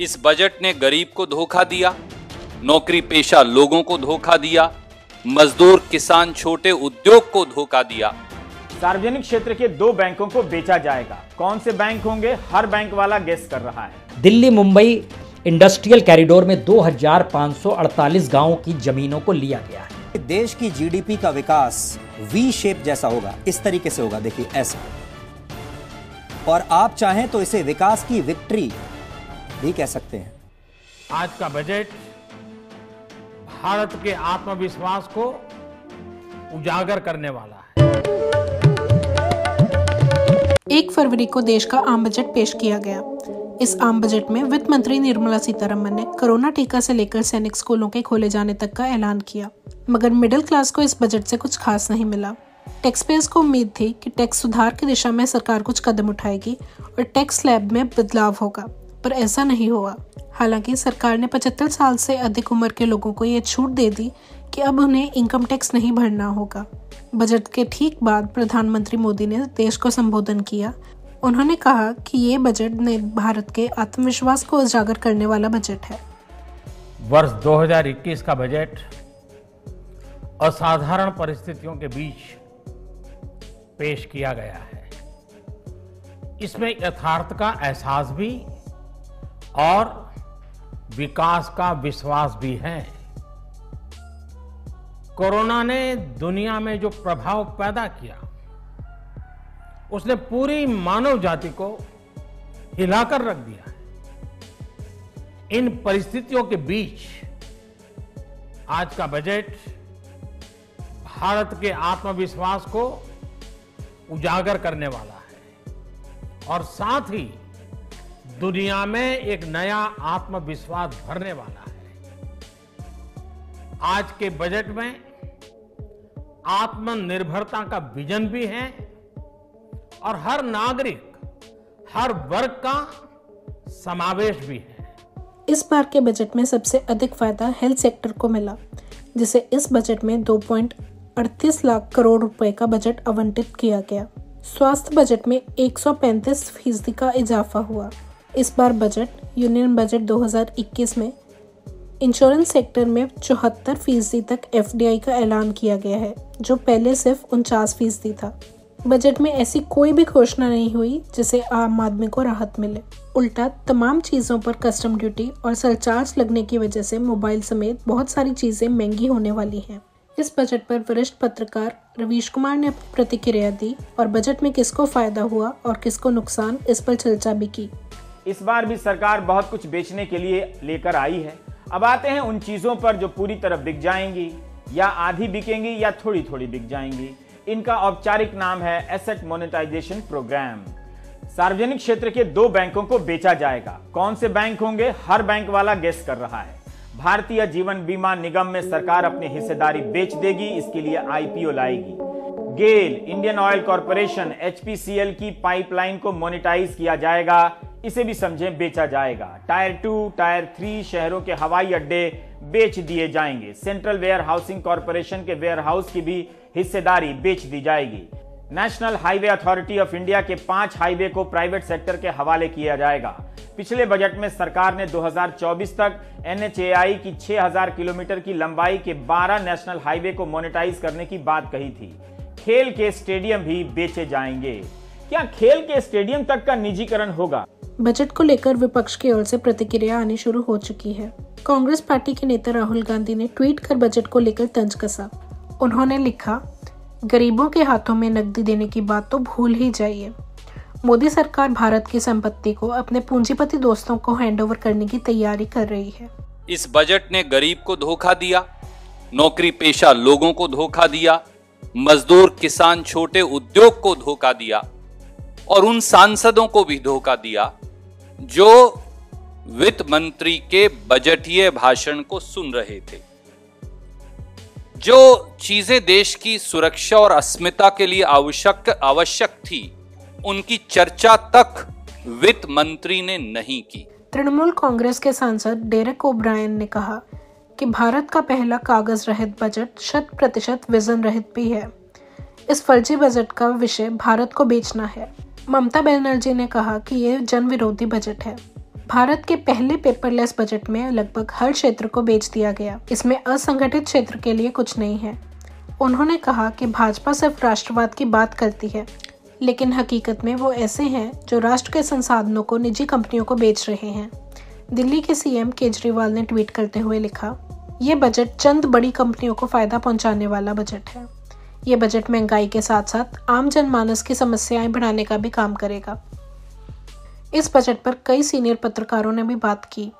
इस बजट ने गरीब को धोखा दिया नौकरी पेशा लोगों को धोखा दिया मजदूर किसान छोटे उद्योग को धोखा दिया। सार्वजनिक क्षेत्र के दो बैंकों को बेचा जाएगा। कौन से बैंक होंगे? हर बैंक वाला गेस कर रहा है। दिल्ली मुंबई इंडस्ट्रियल कॉरिडोर में 2548 गाँवों की जमीनों को लिया गया है। देश की जीडीपी का विकास वी शेप जैसा होगा। इस तरीके से होगा देखिए ऐसा। और आप चाहें तो इसे विकास की विक्ट्री भी कह सकते हैं। आज का बजट भारत के आत्मविश्वास को उजागर करने वाला है। एक फरवरी को देश का आम बजट पेश किया गया। इस आम बजट में वित्त मंत्री निर्मला सीतारमन ने कोरोना टीका से लेकर सैनिक स्कूलों के खोले जाने तक का ऐलान किया मगर मिडिल क्लास को इस बजट से कुछ खास नहीं मिला। टैक्स पेयर्स को उम्मीद थी कि टैक्स सुधार की दिशा में सरकार कुछ कदम उठाएगी और टैक्स स्लैब में बदलाव होगा। पर ऐसा नहीं हुआ। हालाँकि सरकार ने 75 साल से अधिक उम्र के लोगों को ये छूट दे दी कि अब उन्हें इनकम टैक्स नहीं भरना होगा। बजट के ठीक बाद प्रधानमंत्री मोदी ने देश को संबोधन किया। उन्होंने कहा कि ये बजट ने भारत के आत्मविश्वास को उजागर करने वाला बजट है। वर्ष 2021 का बजट असाधारण परिस्थितियों के बीच पेश किया गया है। इसमें यथार्थ का एहसास भी और विकास का विश्वास भी है। कोरोना ने दुनिया में जो प्रभाव पैदा किया, उसने पूरी मानव जाति को हिलाकर रख दिया है। इन परिस्थितियों के बीच आज का बजट भारत के आत्मविश्वास को उजागर करने वाला है। और साथ ही दुनिया में एक नया आत्मविश्वास भरने वाला है। आज के बजट में आत्मनिर्भरता का विजन भी है और हर नागरिक, हर वर्ग का समावेश भी है। इस बार के बजट में सबसे अधिक फ़ायदा हेल्थ सेक्टर को मिला, जिसे इस बजट में 2.38 लाख करोड़ रुपए का बजट आवंटित किया गया। स्वास्थ्य बजट में 135 फ़ीसदी का इजाफा हुआ। इस बार बजट, यूनियन बजट 2021 में इंश्योरेंस सेक्टर में चौहत्तर फ़ीसदी तक एफडीआई का ऐलान किया गया है, जो पहले सिर्फ़ उनचास फ़ीसदी था। बजट में ऐसी कोई भी घोषणा नहीं हुई जिसे आम आदमी को राहत मिले। उल्टा, तमाम चीज़ों पर कस्टम ड्यूटी और सरचार्ज लगने की वजह से मोबाइल समेत बहुत सारी चीज़ें महँगी होने वाली हैं। इस बजट पर वरिष्ठ पत्रकार रवीश कुमार ने अपनी प्रतिक्रिया दी और बजट में किसको फ़ायदा हुआ और किसको नुकसान, इस पर चर्चा भी की। इस बार भी सरकार बहुत कुछ बेचने के लिए लेकर आई है। अब आते हैं उन चीज़ों पर जो पूरी तरह बिक जाएँगी, या आधी बिकेंगी या थोड़ी थोड़ी बिक जाएँगी। इनका औपचारिक नाम है एसेट मोनेटाइजेशन प्रोग्राम। सार्वजनिक क्षेत्र के दो बैंकों को बेचा जाएगा। कौन से बैंक होंगे? हर बैंक वाला गेस कर रहा है। भारतीय जीवन बीमा निगम में सरकार अपनी हिस्सेदारी बेच देगी, इसके लिए आईपीओ लाएगी। GAIL, Indian oil corporation, HPCL की पाइपलाइन को मोनेटाइज किया जाएगा। इसे भी समझें, बेचा जाएगा। टायर टू, टायर थ्री शहरों के हवाई अड्डे बेच दिए जाएँगे। सेंट्रल वेयर हाउसिंग कॉरपोरेशन के वेयर हाउस की भी हिस्सेदारी बेच दी जाएगी। National highway authority of India के पाँच हाईवे को प्राइवेट सेक्टर के हवाले किया जाएगा। पिछले बजट में सरकार ने 2024 तक एनएचएआई की 6000 किलोमीटर की लंबाई के 12 नेशनल हाईवे को मोनेटाइज करने की बात कही थी। खेल के स्टेडियम भी बेचे जाएँगे। क्या खेल के स्टेडियम तक का निजीकरण होगा? बजट को लेकर विपक्ष की ओर से प्रतिक्रिया आनी शुरू हो चुकी है। कांग्रेस पार्टी के नेता राहुल गांधी ने ट्वीट कर बजट को लेकर तंज कसा। उन्होंने लिखा, गरीबों के हाथों में नकदी देने की बात तो भूल ही जाइए। मोदी सरकार भारत की संपत्ति को अपने पूंजीपति दोस्तों को हैंडओवर करने की तैयारी कर रही है। इस बजट ने गरीब को धोखा दिया, नौकरी पेशा लोगों को धोखा दिया, मजदूर किसान छोटे उद्योग को धोखा दिया और उन सांसदों को भी धोखा दिया। जो वित्त मंत्री के बजटीय भाषण को सुन रहे थे। जो चीज़ें देश की सुरक्षा और अस्मिता के लिए आवश्यक आवश्यक थी, उनकी चर्चा तक वित्त मंत्री ने नहीं की। तृणमूल कांग्रेस के सांसद डेरेक ओब्रायन ने कहा कि भारत का पहला कागज़ रहित बजट शत प्रतिशत विजन रहित भी है। इस फर्जी बजट का विषय भारत को बेचना है। ममता बनर्जी ने कहा कि यह जन विरोधी बजट है। भारत के पहले पेपरलेस बजट में लगभग हर क्षेत्र को बेच दिया गया। इसमें असंगठित क्षेत्र के लिए कुछ नहीं है। उन्होंने कहा कि भाजपा सिर्फ़ राष्ट्रवाद की बात करती है, लेकिन हकीकत में वो ऐसे हैं जो राष्ट्र के संसाधनों को, निजी कंपनियों को बेच रहे हैं। दिल्ली के सीएम केजरीवाल ने ट्वीट करते हुए लिखा, ये बजट चंद बड़ी कंपनियों को फ़ायदा पहुँचाने वाला बजट है। ये बजट महँगाई के साथ साथ आम जनमानस की समस्याएँ बढ़ाने का भी काम करेगा। इस बजट पर कई सीनियर पत्रकारों ने भी बात की।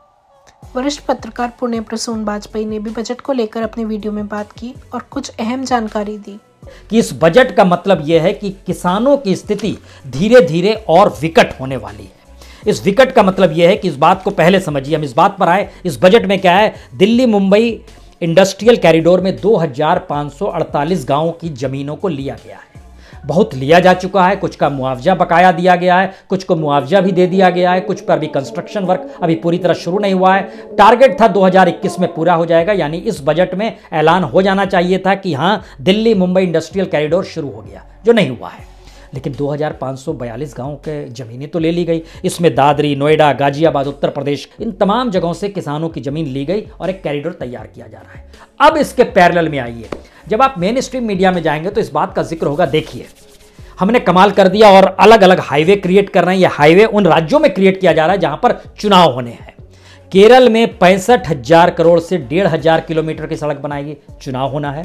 वरिष्ठ पत्रकार पुण्य प्रसून वाजपेयी ने भी बजट को लेकर अपने वीडियो में बात की और कुछ अहम जानकारी दी। कि इस बजट का मतलब यह है कि किसानों की स्थिति धीरे धीरे और विकट होने वाली। है इस विकट का मतलब यह है कि इस बात को पहले समझिए, हम इस बात पर आए, इस बजट में क्या है? दिल्ली मुंबई इंडस्ट्रियल कैरिडोर में 2548 गाँवों की जमीनों को लिया गया है। बहुत लिया जा चुका है, कुछ का मुआवजा बकाया दिया गया है, कुछ को मुआवजा भी दे दिया गया है, कुछ पर भी कंस्ट्रक्शन वर्क अभी पूरी तरह शुरू नहीं हुआ है। टारगेट था 2021 में पूरा हो जाएगा, यानी इस बजट में ऐलान हो जाना चाहिए था कि हाँ दिल्ली मुंबई इंडस्ट्रियल कैरिडोर शुरू हो गया, जो नहीं हुआ है। लेकिन 2542 गाँवों के ज़मीनें तो ले ली गई। इसमें दादरी, नोएडा, गाजियाबाद, उत्तर प्रदेश, इन तमाम जगहों से किसानों की ज़मीन ली गई और एक कैरिडोर तैयार किया जा रहा है। अब इसके पैरल में आइए। जब आप मेन स्ट्रीम मीडिया में जाएँगे तो इस बात का ज़िक्र होगा, देखिए, हमने कमाल कर दिया और अलग अलग हाईवे क्रिएट कर रहे हैं। ये हाईवे उन राज्यों में क्रिएट किया जा रहा है जहाँ पर चुनाव होने हैं। केरल में पैंसठ हज़ार करोड़ से डेढ़ हज़ार किलोमीटर की सड़क बनाएगी चुनाव होना है।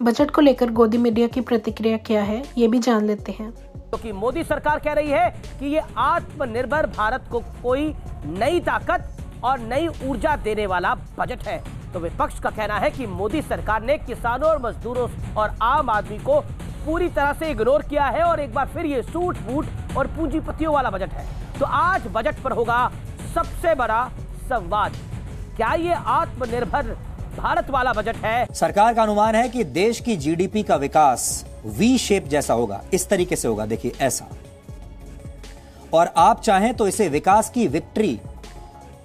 बजट को लेकर गोदी मीडिया की प्रतिक्रिया क्या है, ये भी जान लेते हैं। क्योंकि तो मोदी सरकार कह रही है कि ये आत्मनिर्भर भारत को कोई नई ताकत और नई ऊर्जा देने वाला बजट है। तो विपक्ष का कहना है कि मोदी सरकार ने किसानों और मजदूरों और आम आदमी को पूरी तरह से इग्नोर किया है और एक बार फिर ये सूट बूट और पूंजीपतियों वाला बजट है। तो आज बजट पर होगा सबसे बड़ा संवाद। क्या ये आत्मनिर्भर भारत वाला बजट है। सरकार का अनुमान है कि देश की जीडीपी का विकास वी शेप जैसा होगा। इस तरीके से होगा, देखिए, ऐसा। और आप चाहें तो इसे विकास की विक्ट्री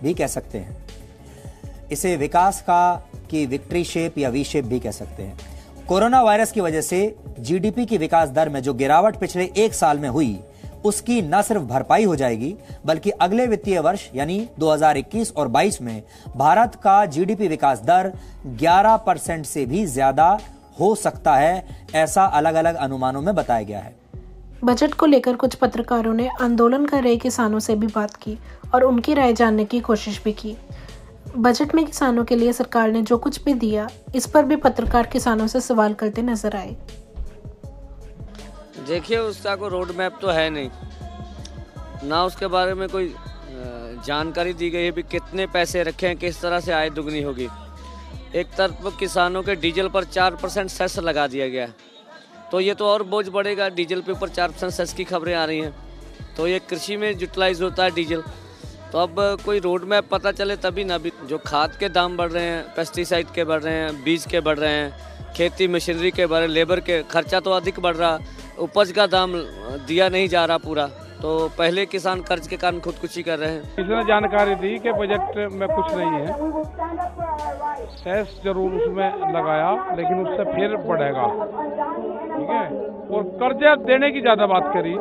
भी कह सकते हैं। इसे विकास का की विक्ट्री शेप या वी शेप भी कह सकते हैं। कोरोना वायरस की वजह से जीडीपी की विकास दर में जो गिरावट पिछले एक साल में हुई उसकी न सिर्फ़ भरपाई हो जाएगी, बल्कि अगले वित्तीय वर्ष, यानी 2021 और 22 में, भारत का जीडीपी विकास दर 11 परसेंट से भी ज़्यादा हो सकता है, ऐसा अलग अलग अनुमानों में बताया गया है। बजट को लेकर कुछ पत्रकारों ने आंदोलन कर रहे किसानों से भी बात की और उनकी राय जानने की कोशिश भी की। बजट में किसानों के लिए सरकार ने जो कुछ भी दिया, इस पर भी पत्रकार किसानों से सवाल करते नज़र आए। देखिए, उसका कोई रोड मैप तो है नहीं। ना उसके बारे में कोई जानकारी दी गई है भी कितने पैसे रखे हैं, किस तरह से आय दुगनी होगी। एक तरफ़ किसानों के डीजल पर चार परसेंट सेस लगा दिया गया है। तो ये तो और बोझ बढ़ेगा, डीजल पे ऊपर चार परसेंट सेस की खबरें आ रही हैं। तो ये कृषि में यूटिलाइज होता है डीजल। तो अब कोई रोड मैप पता चले तभी ना भी जो खाद के दाम बढ़ रहे हैं पेस्टिसाइड के बढ़ रहे हैं, बीज के बढ़ रहे हैं, खेती मशीनरी के बढ़ लेबर के खर्चा तो अधिक बढ़ रहा। उपज का दाम दिया नहीं जा रहा पूरा तो पहले किसान कर्ज के कारण खुदकुशी कर रहे हैं। इसने जानकारी दी कि बजट में कुछ नहीं है। सेस ज़रूर उसमें लगाया, लेकिन उससे फिर बढ़ेगा। ठीक है? और कर्जा देने की ज़्यादा बात करी।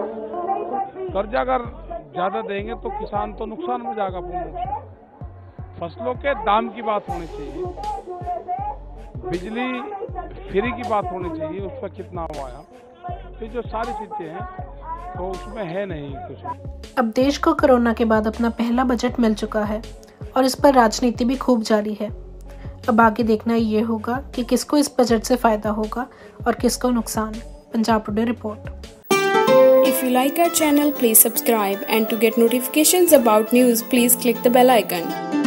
कर्जा अगर ज़्यादा देंगे तो किसान तो नुकसान में जाएगा पूर्ण फ़सलों के दाम की बात होनी चाहिए। बिजली फ्री की बात होनी चाहिए उस पर कितना हुआ है जो सारी चीज़ें हैं तो उसमें है नहीं कुछ अब देश को कोरोना के बाद अपना पहला बजट मिल चुका है और इस पर राजनीति भी खूब जारी है। अब आगे देखना ये होगा कि किसको इस बजट से फ़ायदा होगा और किसको नुकसान। Punjab today report. If you like our channel, please subscribe and to get notifications about news, please click the bell icon.